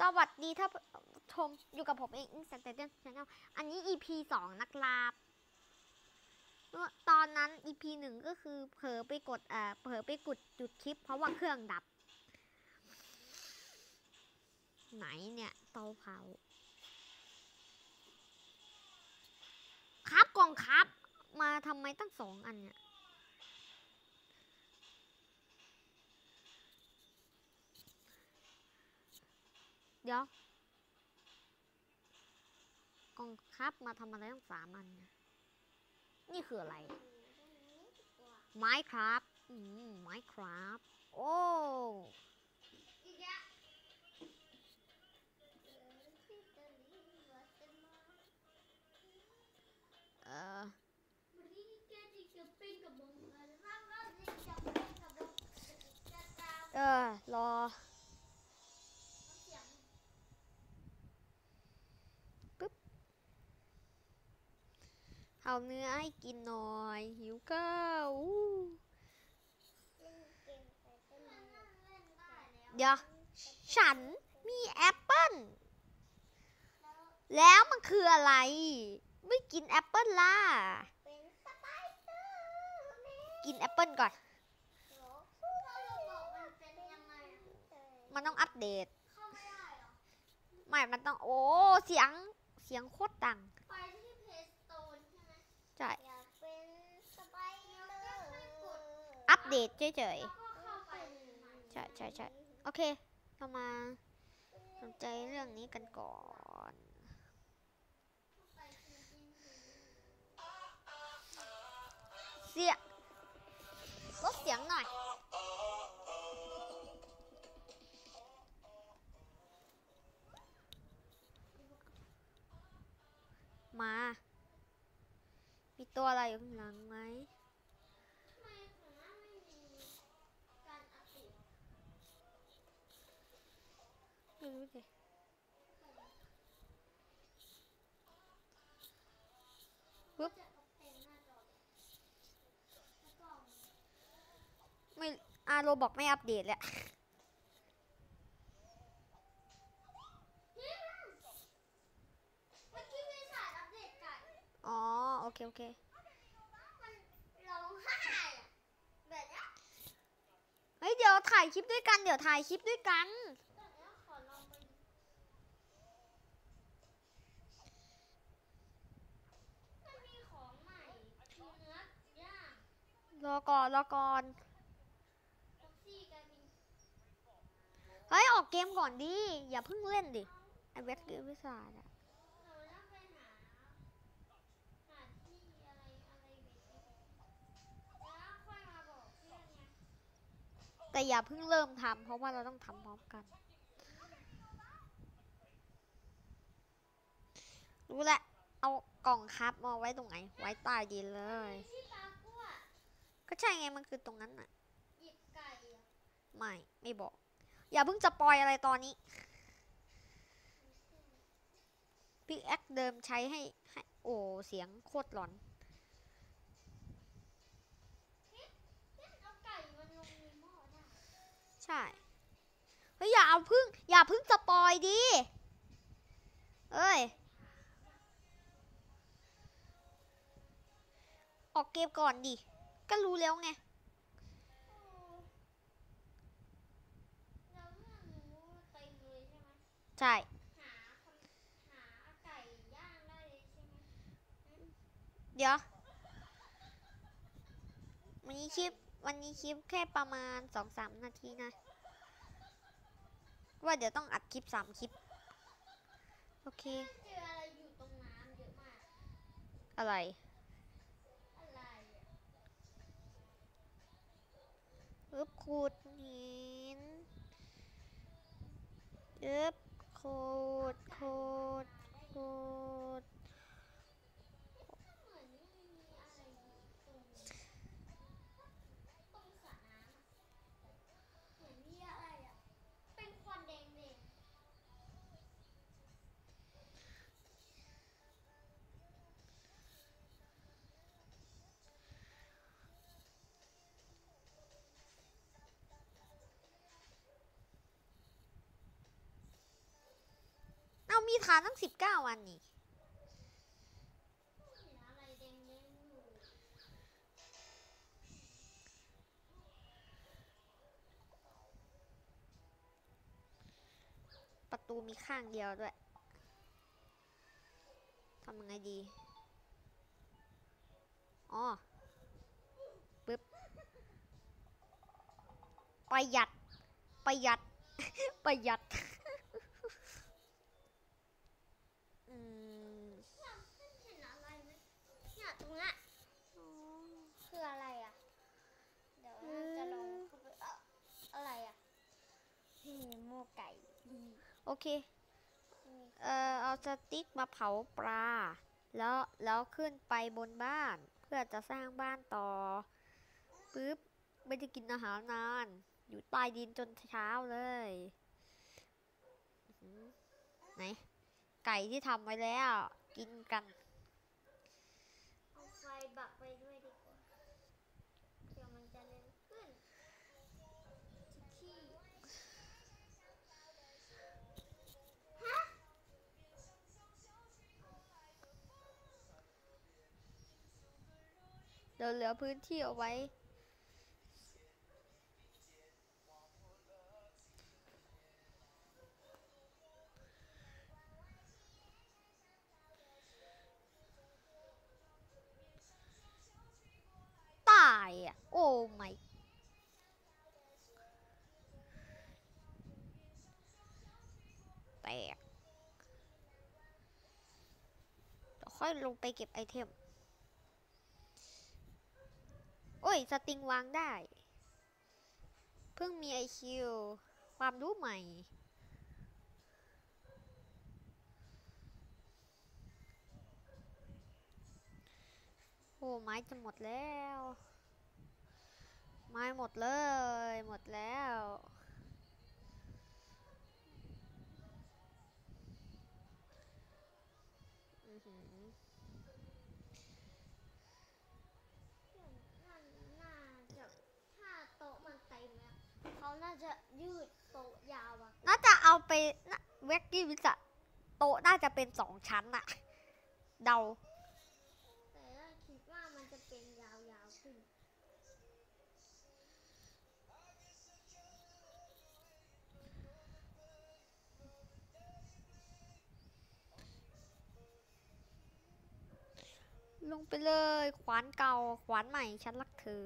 สวัสดีถ้าชมอยู่กับผมเองอิงสันเตเดนชาแนลอันนี้ EP สองนะครับเมื่อตอนนั้น EP หนึ่งก็คือเผลอไปกดเอ่อเผลอไปกดจุดคลิป เพราะว่าเครื่องดับ ไหนเนี่ยเตาเผา ครับกล่องครับ มาทำไมตั้งสองอันเนี่ย เดี๋ยวกองครับมาทำอะไรตั้งสามอันนี่ยนี่คืออะไร ไม้ครับอืมไม้ครับ โอ้เออเออรอ เอาเนื้อให้กินหน่อย หิวข้าวเดี๋ยวฉันมีแอปเปิ้ล แล้วมันคืออะไร ไม่กินแอปเปิ้ลล่ะ กินแอปเปิ้ลก่อน มันต้องอัปเดต ไม่ มันต้อง โอ้ เสียง เสียงโคตรดัง ใช่ อยากเป็นสไปเดอร์อัปเดตเฉยแล้วก็เข้าไปใหม่ๆใช่ใช่ใช่โอเค เรามาสนใจเรื่องนี้กันก่อนไปจริงเสียงลดเสียงหน่อย ตัวอะไรอยู่ข้างหลังไหมๆทำไมของหน้าไม่มีการอัปเดตไม่รู้สิปึ๊บจะตกแต่งหน้าจอแล้วก็ไม่อาโรบอกไม่อัปเดตแล้วเมื่อกี้มีสายอัปเดตไก่อ๋อ โอเค โอเค มันร้องไห้อะแบบเนี้ย เฮ้ยเดี๋ยวถ่ายคลิปด้วยกัน เดี๋ยวถ่ายคลิปด้วยกันแบบเนี้ยขอลองไปมันมีของใหม่คือเนื้อย่างรอก่อน รอก่อนท็อกซี่กลายเป็นเฮ้ย ออกเกมก่อนดิ อย่าเพิ่งเล่นดิ ไอเวทเกมวิสาดอะ เราต้องไปหา หาที่อะไรอะไรแบบนี้แล้วค่อยมาบอกเพื่อนไง แต่อย่าเพิ่งเริ่มทำเพราะว่าเราต้องทำพร้อมกัน รู้และ เอากล่องครับมาไว้ตรงไหน ไว้ใต้ดินเลย ก็ใช่ไงมันคือตรงนั้นน่ะไก่อะไม่ ไม่บอก อย่าเพิ่งจะปล่อยอะไรตอนนี้พิกแอคเดิมใช้ให้ให้ โอ้ เสียงโคตรหลอน เนี่ยเอาไก่มันลงในหม้อได้ ใช่เฮ้ยอย่าเอาพึ่ง อย่าพึ่งสปอยดิเอ้ย ออกเกมก่อนดิ ก็รู้แล้วไงใช่หาหาไก่ย่างได้เลยใช่ไหมเดี๋ยววันนี้คลิป วันนี้คลิปแค่ประมาณสองสามนาทีนะ ว่าเดี๋ยวต้องอัดคลิปสามคลิป โอเค เจออะไรอยู่ตรงน้ำเยอะมาก อะไร อะไรอึบขุดหินอึบขุดขุดขุด ทานตั้งสิบเก้าวันนี่ประตูมีข้างเดียวด้วย ทำยังไงดี อ๋อ ปึ๊บ ประหยัด ประหยัด ประหยัด อืม เห็นอะไรไหมเนี่ยตรงเนี้ยคืออะไรอะ เดี๋ยวเราจะลงเข้าไปเอ้าอะไรอะเฮ้โมไก่โอเค เอ่อเอาสติ๊กมาเผาปลา แล้วแล้วขึ้นไปบนบ้าน เพื่อจะสร้างบ้านต่อปึ๊บไม่ได้กินอาหารนาน อยู่ใต้ดินจนเช้าเลย ไหน ไก่ที่ทำไว้แล้ว กินกัน เดี๋ยวเหลือพื้นที่เอาไว้ ตายอะ โอ้ไม่แตกค่อยลงไปเก็บไอเทม โอ้ย สติงวางได้ เพิ่งมีไอคิว ความรู้ใหม่ โอ้ ไม้จะหมดแล้ว ไม้หมดเลย หมดแล้ว จะยืดโต๊ะยาวอะน่าจะเอาไปนะเวกกี้วิสะโต๊ะน่าจะเป็นสองชั้นอะเดา แต่ว่าคิดว่ามันจะเป็นยาวๆขึ้นลงไปเลยขวานเก่าขวานใหม่ฉันรักเธอ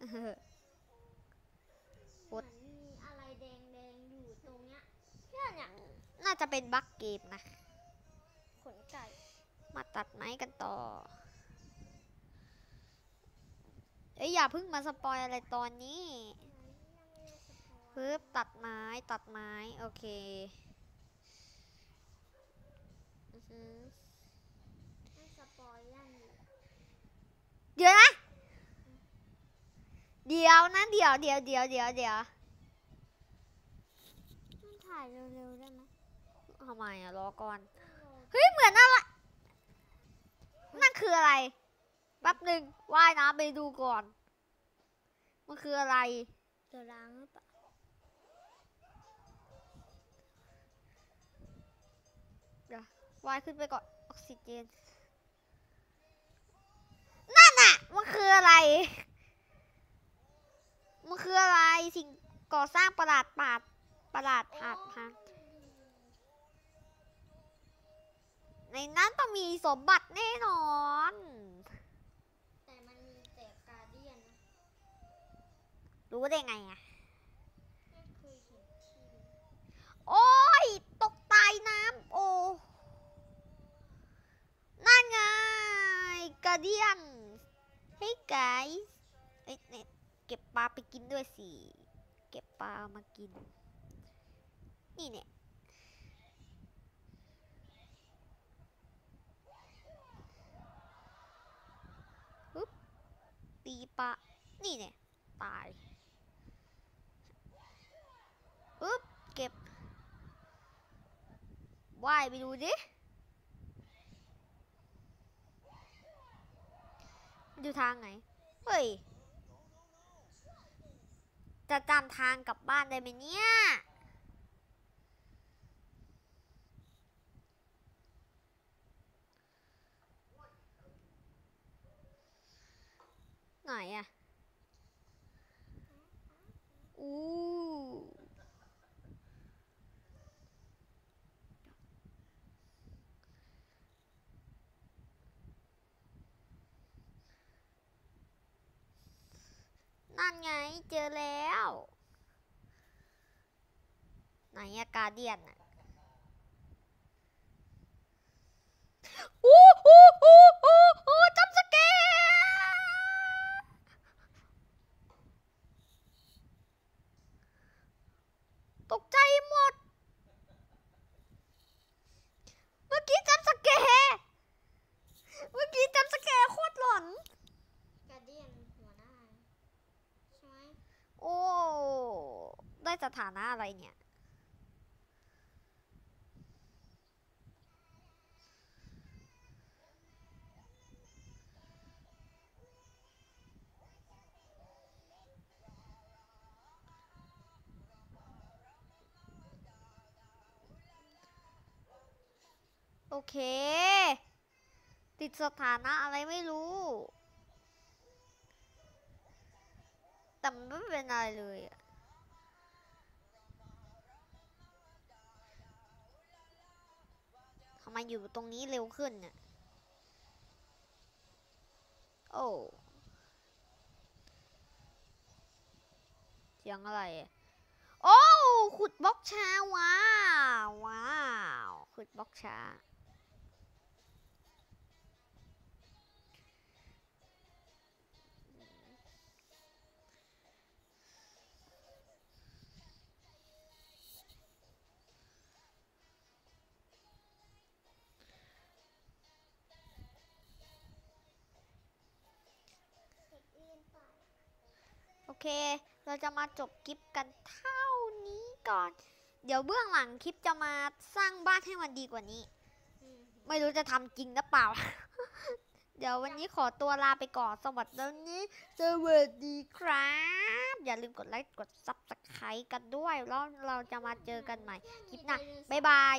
เออ เหมือนมีอะไรแดงๆอยู่ตรงเนี้ยเนี่ยเนี่ย น่าจะเป็นบั๊กเกมนะ ขนไก่ มาตัดไม้กันต่อ เอ้ยอย่าเพิ่งมาสปอยอะไรตอนนี้ปึ๊บตัดไม้ตัดไม้ โอเคอือหือให้สปอยย่างอยู่เดี๋ยวนะ เดี๋ยวนะ เดี๋ยวเดี๋ยวเดี๋ยวเดี๋ยวเดี๋ยวถ่ายเร็วๆได้ไหม ทำไมอะรอก่อน เฮ้ย เหมือนอะไร นั่นคืออะไร แป๊บหนึ่งว่ายน้ำไปดูก่อน มันคืออะไรจะล้างหรือเปล่าว่ายขึ้นไปก่อน ออกซิเจน นั่นน่ะมันคืออะไร มันคืออะไรสิ่งก่อสร้างประหลาดปาดประหลาดผาดพัง ในนั้นต้องมีสมบัติแน่นอน แต่มันมีแต่การเดียนนะรู้ได้ไงอะไม่เคยเห็นที่เลยโอ้ย ตกใตายน้ำโอ้ นั่นไงกาเดียนเฮ้ยไกส์เอ้ยเนี่ยเก็บปลาไปกินด้วยสิ เก็บปลามากิน นี่เนี่ย ตีปลานี่เนี่ย ตายปึ๊บ เก็บว่ายไปดูดิมันอยู่ทางไหน เฮ้ย จะจำทางกลับบ้านได้ไหมเนี่ย ไหนอะอู้นั่นไงเจอแล้ว ไหนอะกาเดียนอะอู้อู้อู้อู้อู้จับสเกร์ตกใจหมด เมื่อกี้จับสเกร์เมื่อกี้จับสเกร์โคตรหลอน กาเดียนหัวหน้า ใช่ไหม โอ้ ได้ สถานะอะไรเนี่ย โอเค ติดสถานะอะไรไม่รู้แต่มันไม่เป็นอะไรเลยอะ ทำไมอยู่ตรงนี้เร็วขึ้นน่ะโอ้เสียงอะไร โอ้ ขุดบล็อกช้าว้าว ว้าว ขุดบล็อกช้า โอเค เราจะมาจบคลิปกันเท่านี้ก่อน เดี๋ยวเบื้องหลังคลิปจะมาสร้างบ้านให้มันดีกว่านี้ ไม่รู้จะทำจริงหรือเปล่า เดี๋ยววันนี้ขอตัวลาไปก่อน สวัสดีสวัสดีครับ อย่าลืมกดไลค์ กด subscribe กันด้วย แล้วเราจะมาเจอกันใหม่ คลิปหน้า บ๊ายบาย